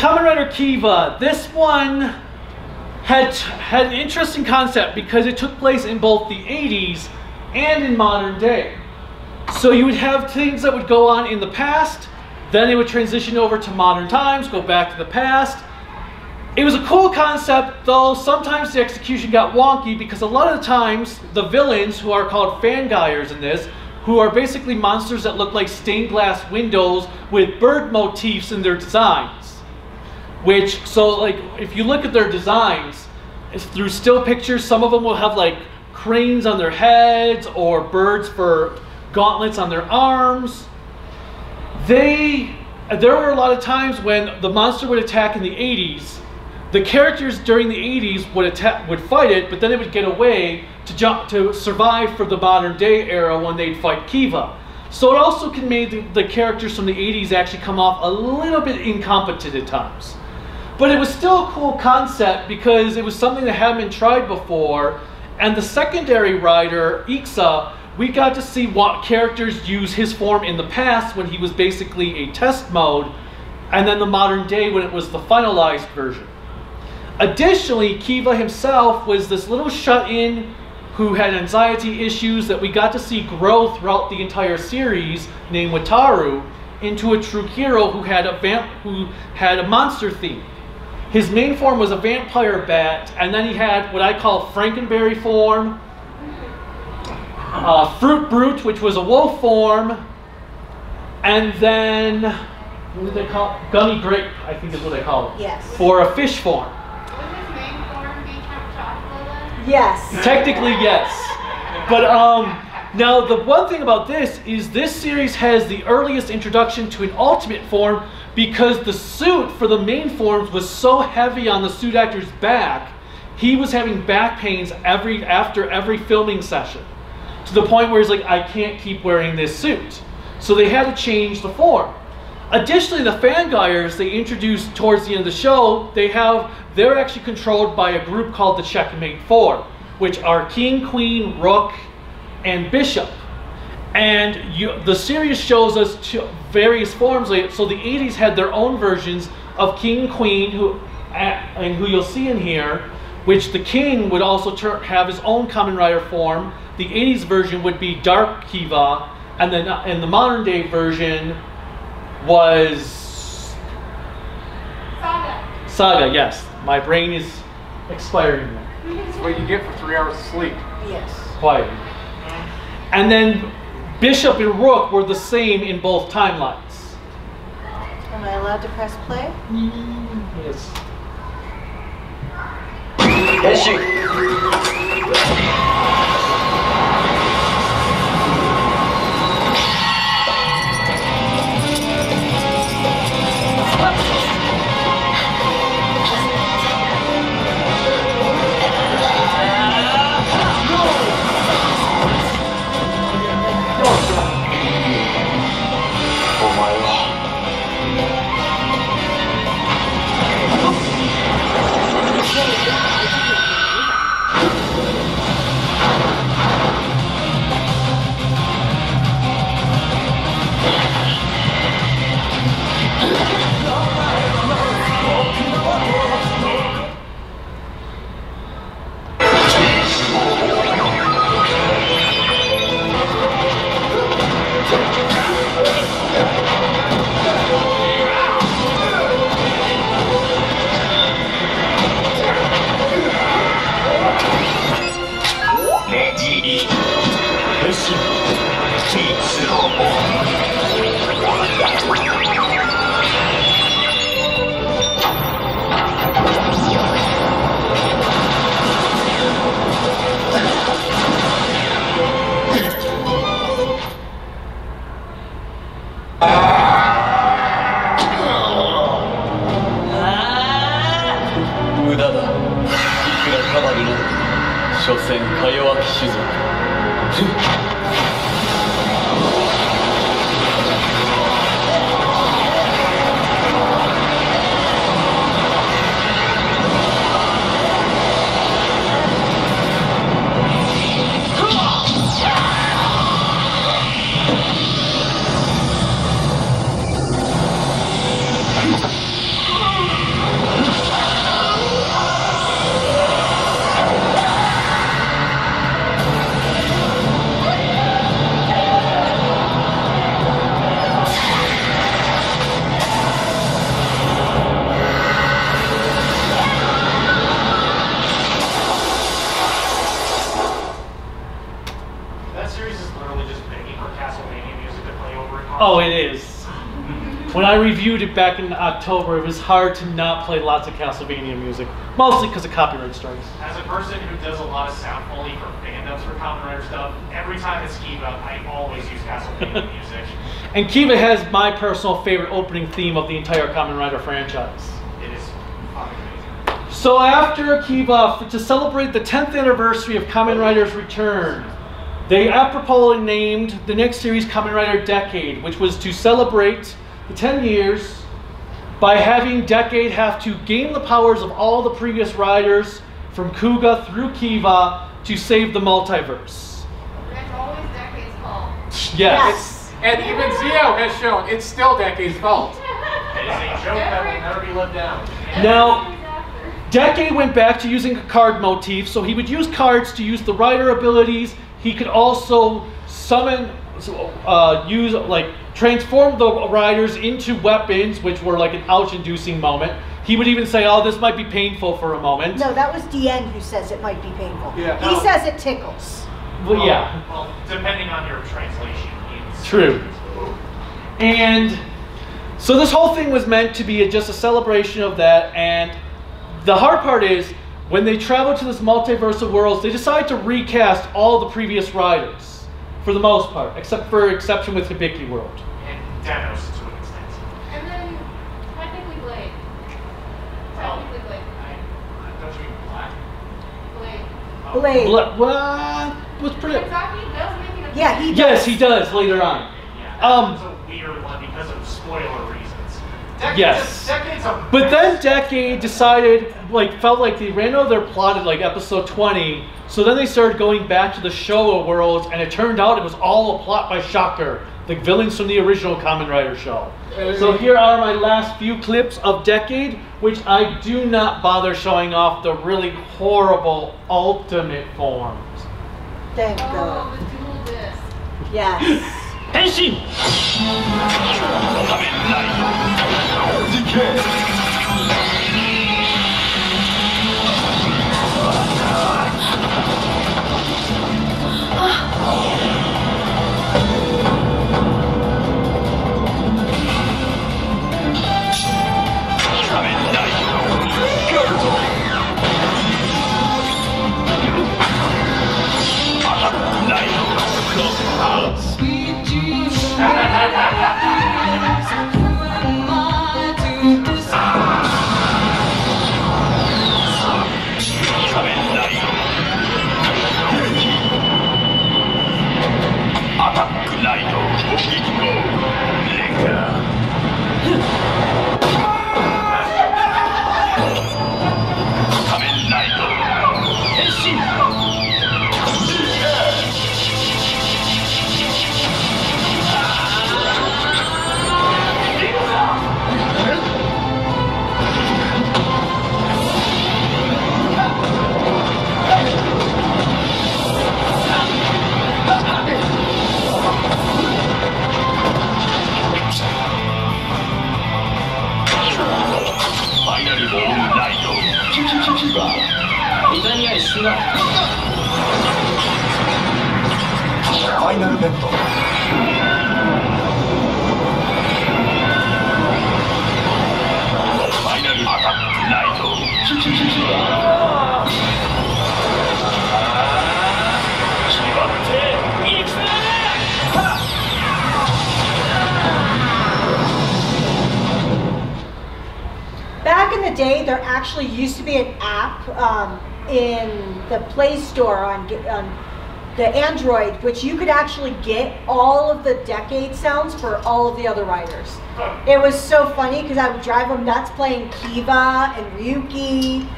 Kamen Rider Kiva, this one had had an interesting concept because it took place in both the 80s and in modern day. So you would have things that would go on in the past, then it would transition over to modern times, go back to the past. It was a cool concept, though sometimes the execution got wonky because a lot of the times the villains, who are called fangires in this, who are basically monsters that look like stained glass windows with bird motifs in their designs. Which, so like, if you look at their designs, through still pictures, some of them will have like cranes on their heads or birds for gauntlets on their arms. They, there were a lot of times when the monster would attack in the 80s. The characters during the 80s would attack, would fight it, but then it would get away to jump to survive for the modern day era when they'd fight Kiva. So it also can make the, the characters from the 80s actually come off a little bit incompetent at times. But it was still a cool concept because it was something that hadn't been tried before. And the secondary rider, Ixa, we got to see what characters use his form in the past when he was basically a test mode, and then the modern day when it was the finalized version. Additionally, Kiva himself was this little shut-in who had anxiety issues that we got to see grow throughout the entire series, named Wataru, into a true hero who had a vamp who had a monster theme. His main form was a vampire bat, and then he had what I call Frankenberry form, uh, Fruit Brute, which was a wolf form, and then what did they call it? Gummy Grape? I think is what they call it. Yes. For a fish form. Would his main form be captured out? Yes. Technically, yes. But um, now the one thing about this is this series has the earliest introduction to an ultimate form because the suit for the main forms was so heavy on the suit actor's back, he was having back pains every after every filming session, to the point where he's like, I can't keep wearing this suit. So they had to change the form. Additionally, the Fangires they introduced towards the end of the show, they have they're actually controlled by a group called the Checkmate Four, which are King, Queen, Rook, and Bishop. And you, the series shows us two, various forms. So the 80s had their own versions of King, Queen, who and who you'll see in here, which the King would also tur have his own Kamen Rider form. The 80s version would be Dark Kiva, and then uh, in the modern day version was Saga. Saga. Yes, my brain is expiring now. That's what you get for three hours of sleep. Yes. Quiet. And then Bishop and Rook were the same in both timelines. Am I allowed to press play? Mm, yes. 変身所詮か弱き種族「reviewed it back in October, it was hard to not play lots of Castlevania music, mostly because of copyright strikes. As a person who does a lot of sound foley for fandoms for Rider stuff, every time it's Kiva, I always use Castlevania *laughs* music. And Kiva has my personal favorite opening theme of the entire Kamen Rider franchise. It is fucking amazing. So after Kiva, to celebrate the 10th anniversary of Kamen Rider's return, they apropos named the next series Kamen Rider Decade, which was to celebrate the 10 years by having Decade have to gain the powers of all the previous riders from Kuuga through Kiva to save the multiverse. That's always Decade's fault. Yes. And even Zi-O has shown it's still Decade's fault. It is a joke that will never be let down. Now, Decade went back to using a card motif, so he would use cards to use the rider abilities. He could also summon, uh, use like transform the riders into weapons, which were like an ouch-inducing moment. He would even say, "Oh, this might be painful for a moment." No, that was Diend who says it might be painful. Yeah. He No. says it tickles. Well, yeah, Well, depending on your translation. It's true. And so this whole thing was meant to be a, just a celebration of that. And the hard part is when they travel to this multiverse of worlds, they decide to recast all the previous riders for the most part, except for exception with Hibiki World. And Den-O's to an extent. And then technically Blade. Technically Blade. Don't you mean black? Blade. Blade. Bla- what What's pretty? Exactly does make an Yeah, he Does. Yes, he does later on. Um, It's a weird one because of spoiler reasons. Decades, Yes. Decades of But then Decade decided, like, felt like they ran out of their plot at like episode 20. So then they started going back to the Showa worlds, and it turned out it was all a plot by Shocker, the villains from the original Kamen Rider show. So here are my last few clips of Decade, which I do not bother showing off the really horrible ultimate forms. Thank oh, God. Oh, *laughs* 変身。God. the dual disc. Yes. 変身 Back in the day, there actually used to be an app um, in the Play Store on, on the Android, which you could actually get all of the decade sounds for all of the other riders. It was so funny because I would drive them nuts playing Kiva and Ryuki.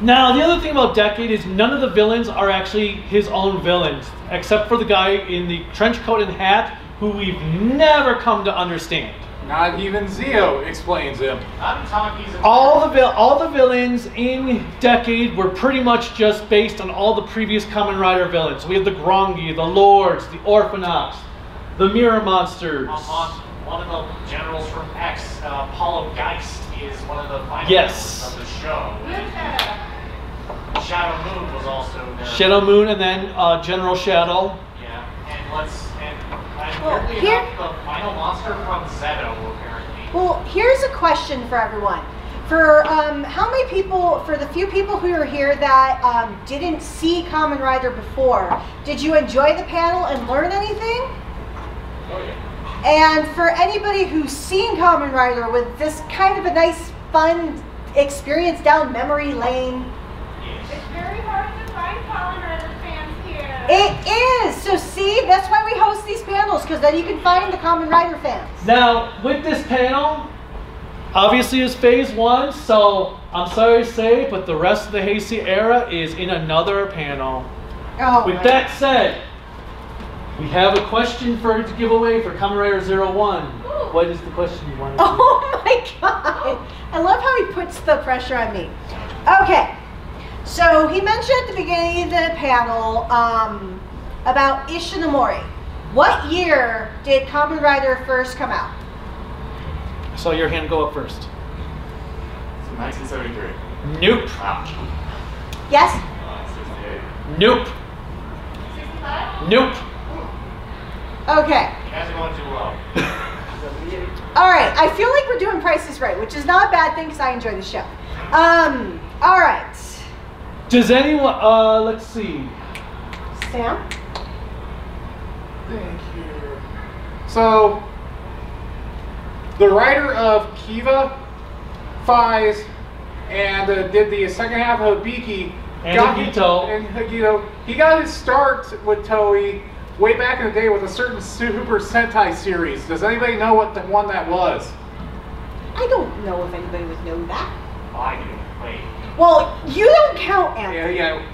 Now, the other thing about Decade is none of the villains are actually his own villains, except for the guy in the trench coat and hat, who we've never come to understand. Not even Zi-O explains him. I'm talking. All the vil- all the villains in Decade were pretty much just based on all the previous Kamen Rider villains. We have the Grongi, the Lords, the Orphnoch, the Mirror Monsters. Um, on one of the generals from X, uh, Apollo Geist, is one of the final Yes. of the show. Shadow Moon was also there. Shadow Moon, and then uh, General Shadow. Yeah, and let's and, and Well, weirdly here- enough, the final monster from Zeto apparently. Well, here's a question for everyone. For um, how many people, for the few people who are here that um, didn't see Kamen Rider before, did you enjoy the panel and learn anything? And for anybody who's seen Kamen Rider with this kind of a nice, fun experience down memory lane, It's very hard to find Kamen Rider fans here. It is. So see, that's why we host these panels because then you can find the Kamen Rider fans. Now, with this panel, obviously it's phase one, so I'm sorry to say, but the rest of the Heisei era is in another panel. Oh, With that said, we have a question for to give away for Kamen Rider Zero One. What is the question you want to *laughs* Oh my god! I love how he puts the pressure on me. Okay, so he mentioned at the beginning of the panel um, about Ishinomori. What year did Kamen Rider first come out? I saw your hand go up first. 1973. Nope. Yes? Nope. 65? Nope. Okay. You guys are going too low. *laughs* All right. I feel like we're doing prices right, which is not a bad thing because I enjoy the show. Um. All right. Does anyone? Uh, let's see. Sam. Thank you. So, the writer of Kiva, Faiz, and uh, did the second half of Biki. And Agito. And Agito. He got his start with Toei way back in the day with a certain Super Sentai series. Does anybody know what the one that was? I don't know if anybody would know that. I do. Well, you don't count, Anthony. Yeah, yeah.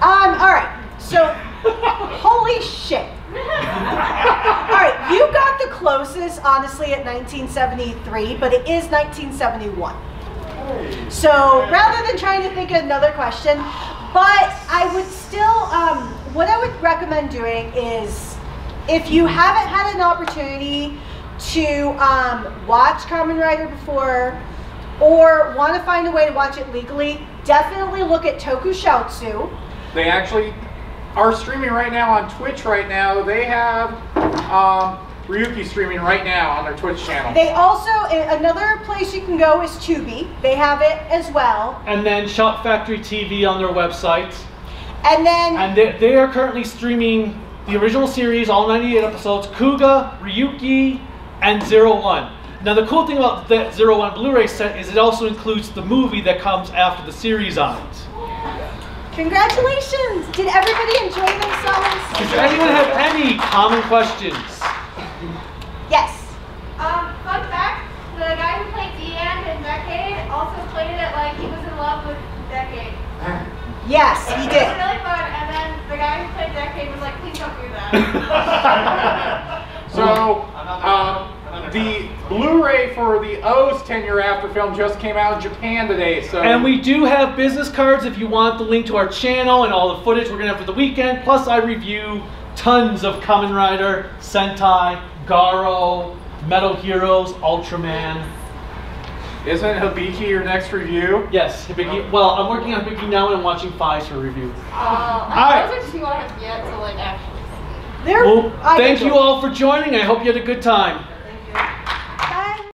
Um, alright, so, *laughs* holy shit. Alright, you got the closest, honestly, at 1973, but it is 1971. So, rather than trying to think of another question, but I would still, um, what I would recommend doing is if you haven't had an opportunity to um, watch Kamen Rider before or want to find a way to watch it legally, definitely look at TokuSHOUTsu. They actually are streaming right now on Twitch right now. They have um, Ryuki streaming right now on their Twitch channel. They also, another place you can go is Tubi. They have it as well. And then Shout Factory TV on their website. And then, And they, they are currently streaming the original series, all 98 episodes, Kuuga, Ryuki, and Zero One. Now the cool thing about that Zero One Blu-ray set is it also includes the movie that comes after the series on it. congratulations! Did everybody enjoy themselves? Does anyone have any common questions? Yes. Um, fun fact, the guy who played Diend in Decade also played it like he was in love with Decade. Yes, he did. It was really fun, and then the guy who played Decade was like, please don't do that. *laughs* *laughs* So, um, the Blu-ray for the OOO's 10 year after film just came out in Japan today. So, And we do have business cards if you want the link to our channel and all the footage we're gonna have for the weekend. Plus, I review tons of Kamen Rider, Sentai, Garo, Metal Heroes, Ultraman. isn't Hibiki your next review? Yes, Hibiki. Well, I'm working on Hibiki now and I'm watching Faiz for review. Uh, Alright. those are two I have yet to like actually see. They're, Well, I thank you all for joining. I hope you had a good time. 拜。